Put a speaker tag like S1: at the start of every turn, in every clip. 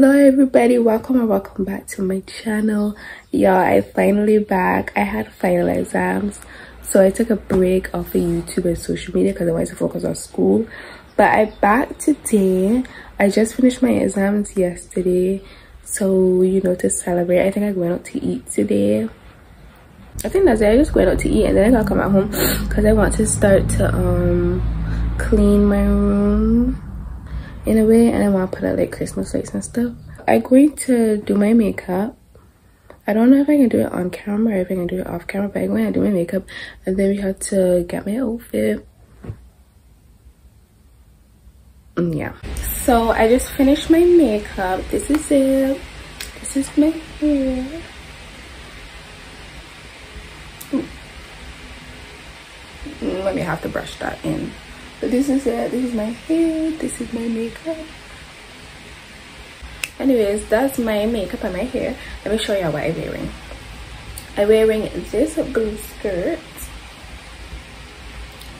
S1: hello everybody. Welcome and welcome back to my channel. Y'all i finally back. I had final exams so i took a break off of youtube and social media because i wanted to focus on school. But i back today. I just finished my exams yesterday so you know to celebrate i think i went out to eat today. I think that's it. I just went out to eat and then i gotta come at home because i want to start to um clean my room in a way and I want to put out like Christmas lights and stuff. I'm going to do my makeup. I don't know if I can do it on camera or if I can do it off camera, but I'm going to do my makeup and then we have to get my outfit. Mm, yeah. So I just finished my makeup. This is it. This is my hair. Mm, let me have to brush that in. This is it. This is my hair. This is my makeup. Anyways, that's my makeup and my hair. Let me show you what I'm wearing. I'm wearing this blue skirt.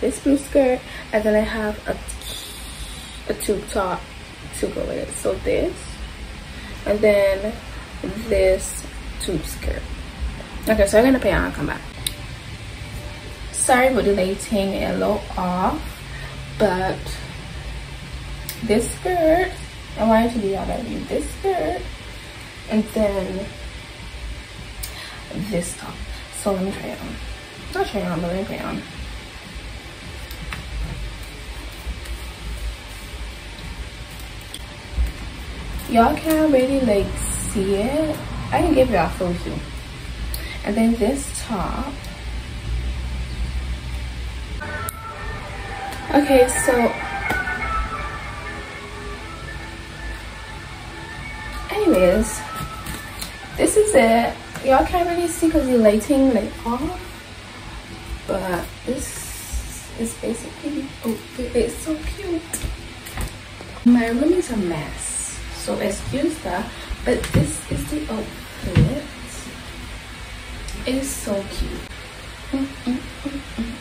S1: This blue skirt. And then I have a, a tube top to go with it. So this. And then this tube skirt. Okay, so I'm going to put it on and come back. Sorry for the lighting a little off but this skirt I wanted to be out of you. This skirt and then this top. So let me try it on. Not try it on but let me try it on. Y'all can't really like see it. I can give a full view and then this top Okay, so anyways, this is it. Y'all can't really see because the lighting like off, but this is basically oh, it's so cute. My room is a mess, so excuse that. But this is the outfit. It's so cute. Mm -mm -mm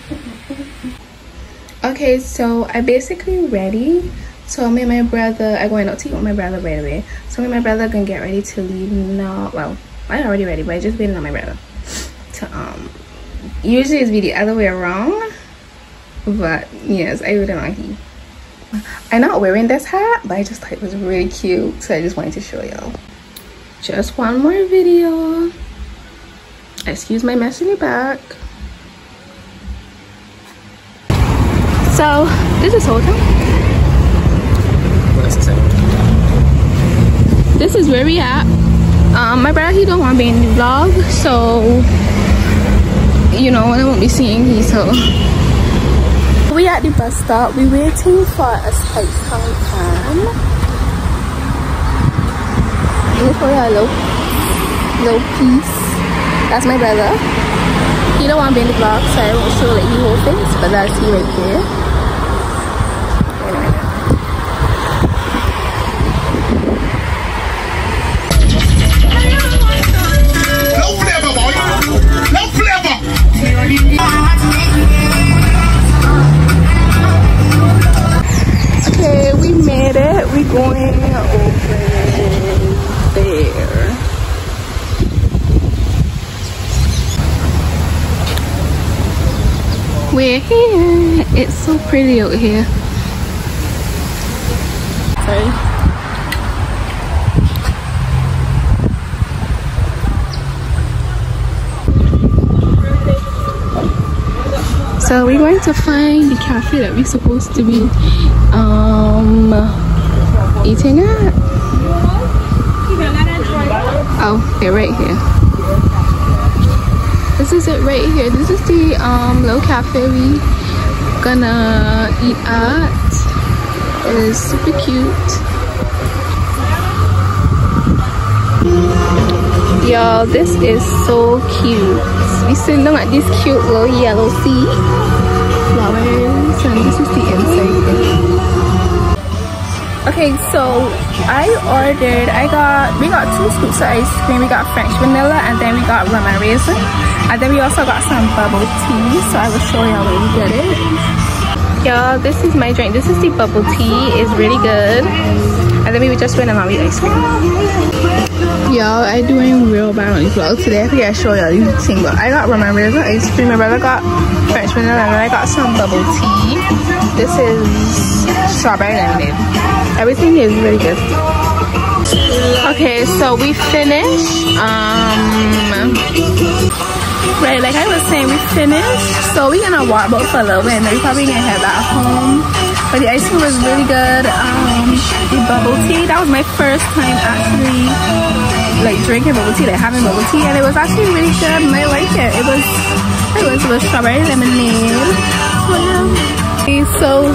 S1: okay so i basically ready. So me and my brother i going out to eat with my brother right away so me and my brother gonna get ready to leave now. Well i'm already ready but i just waiting on my brother to um usually it's be the other way around but yes i really like it. I'm not wearing this hat but i just thought it was really cute so i just wanted to show y'all. Just one more video. Excuse my mess in back So this is Holetown. This is where we at. Um, my brother he don't want to be in the vlog, so you know I won't be seeing you. So we at the bus stop. We waiting for a slight come come. Look for a low, low piece. That's my brother. He don't want to be in the vlog, so I won't show like the whole face, but that's he right there. So pretty out here. Sorry. so we're going to find the cafe that we're supposed to be um eating at oh they're right here this is it right here this is the um little cafe we gonna eat at it is super cute. Y'all this is so cute. We sitting at this cute little yellow sea flowers and this is the inside. Okay so i ordered i got we got two scoops of ice cream. We got french vanilla and then we got lemon raisin and then we also got some bubble tea so i will show y'all where we get it y'all this is my drink this is the bubble tea it's really good and then we just went and got ice cream. Y'all, I doing real these vlogs today. I forget to show y'all these things, but I got remember there's an ice cream. My brother got French vanilla, and I got some bubble tea. This is strawberry lemonade. Everything is really good. Okay, so we finished. Um, right, like I was saying, we finished. So we're gonna walk about for a little bit, and then we probably gonna head back home. But the ice cream was really good. Um, the bubble tea, that was my first time actually like drinking bubble tea, like having bubble tea, and it was actually really good, and I like it. It was, it was with strawberry lemonade. Okay, so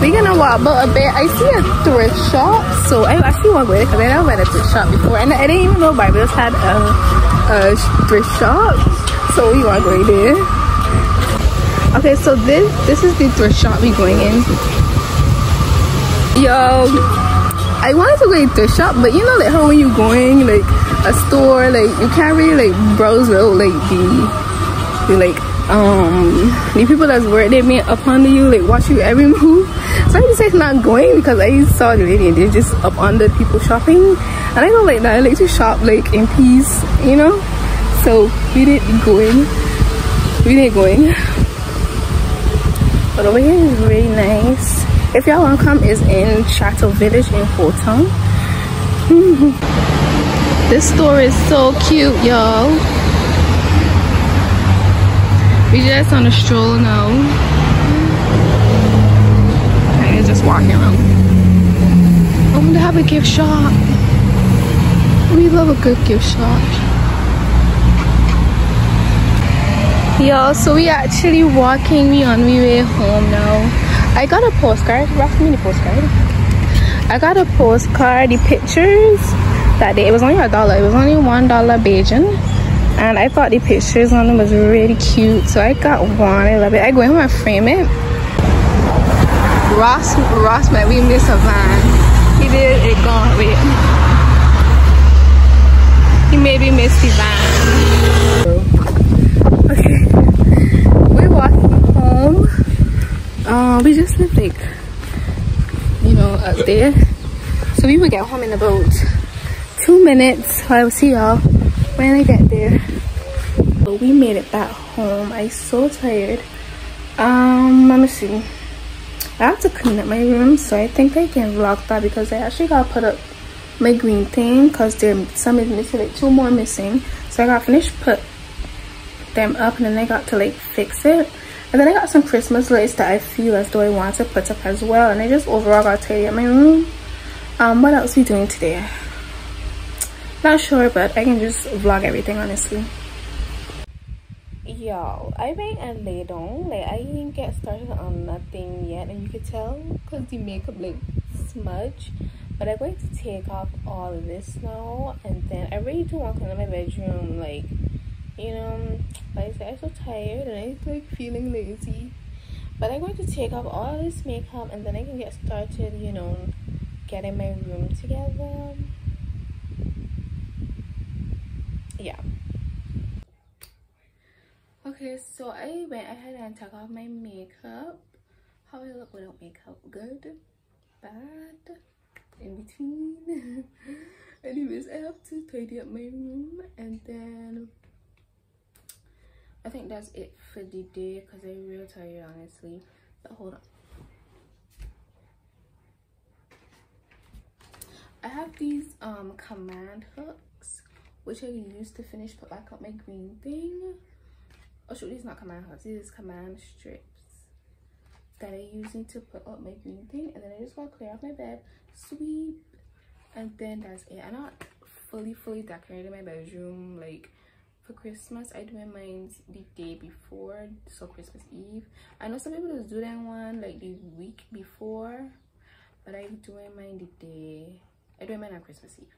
S1: we're gonna walk about a bit. I see a thrift shop, so I to go there because I never went to a thrift shop before, and I didn't even know Barbados had a, a thrift shop, so we to go there. Okay, so this this is the thrift shop we're going in. Yo, I wanted to go to thrift shop, but you know like how when you going like a store, like you can't really like browse out like the, the like um the people that's work they mean up under you like watch you every move so i decided not going because i saw the lady and they're just up under people shopping. And i don't like that. I like to shop like in peace you know? So we didn't go in. We didn't go in. But over here is really nice. If y'all want to come is in Chattel Village in Town. this store is so cute y'all. We just on a stroll now. And just walking around. Oh, they have a gift shop. We love a good gift shop. Y'all, so we actually walking me on my way home now. I got a postcard. Rock me the postcard. I got a postcard, the pictures that day. It was only a dollar. It was only one dollar Bajan and I thought the pictures on them was really cute so I got one I love it I go home and frame it Ross Ross we miss a van he did it gone wait he maybe missed the van okay we're walking home um we just live like you know up there so we will get home in about two minutes I will see y'all when I get there. But we made it back home. I'm so tired. Um, let me see. I have to clean up my room, so I think I can vlog that because I actually gotta put up my green thing because there some is missing, like two more missing. So I gotta finish put them up and then I got to like fix it. And then I got some Christmas lights that I feel as though I want to put up as well. And I just overall got tidy up my room. Um, what else we doing today? not sure but i can just vlog everything honestly y'all i made a down like i didn't get started on nothing yet and you could tell because the makeup like smudge. But i'm going to take off all of this now and then i really do want to clean my bedroom like you know like i said i'm so tired and i'm like feeling lazy. But i'm going to take off all of this makeup and then i can get started you know getting my room together. Yeah okay so i went ahead and took off my makeup. How i look without makeup? Good bad in between. Anyways i have to tidy up my room and then i think that's it for the day because i'm real tired honestly. But hold on. I have these um command hooks which I use to finish put back up my green thing. Oh shoot, these are not command hooks, these are command strips that I use to put up my green thing. And then I just gotta clear off my bed, sweep, and then that's it. I'm not fully, fully decorating my bedroom like for Christmas. I do my mine the day before, so Christmas Eve. I know some people just do that one like the week before, but I do mine the day. I do mine on Christmas Eve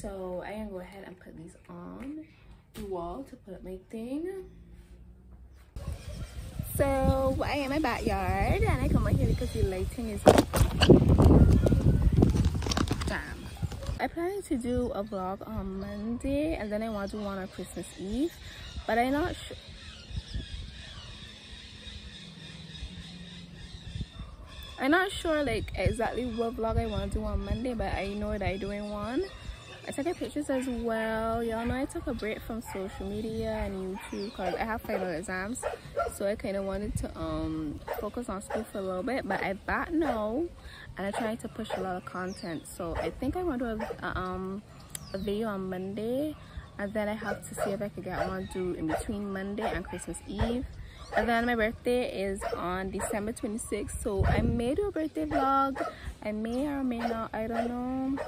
S1: so i can go ahead and put these on wall to put up my thing. So i am in my backyard and i come out here because the lighting is damn. I plan to do a vlog on monday and then i want to do one on christmas eve but i'm not sure. I'm not sure like exactly what vlog i want to do on monday but i know that i'm doing one i took pictures as well. Y'all know i took a break from social media and youtube because i have final exams. So i kind of wanted to um focus on school for a little bit. But i back now and i'm trying to push a lot of content. So i think i want to do a, um a video on monday. And then i have to see if i could get one to in between monday and christmas eve. And then my birthday is on december 26th so i may do a birthday vlog. I may or may not. I don't know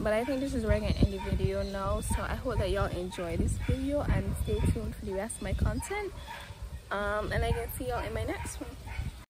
S1: but i think this is where i can end the video now. So i hope that y'all enjoy this video and stay tuned for the rest of my content. Um and i can see y'all in my next one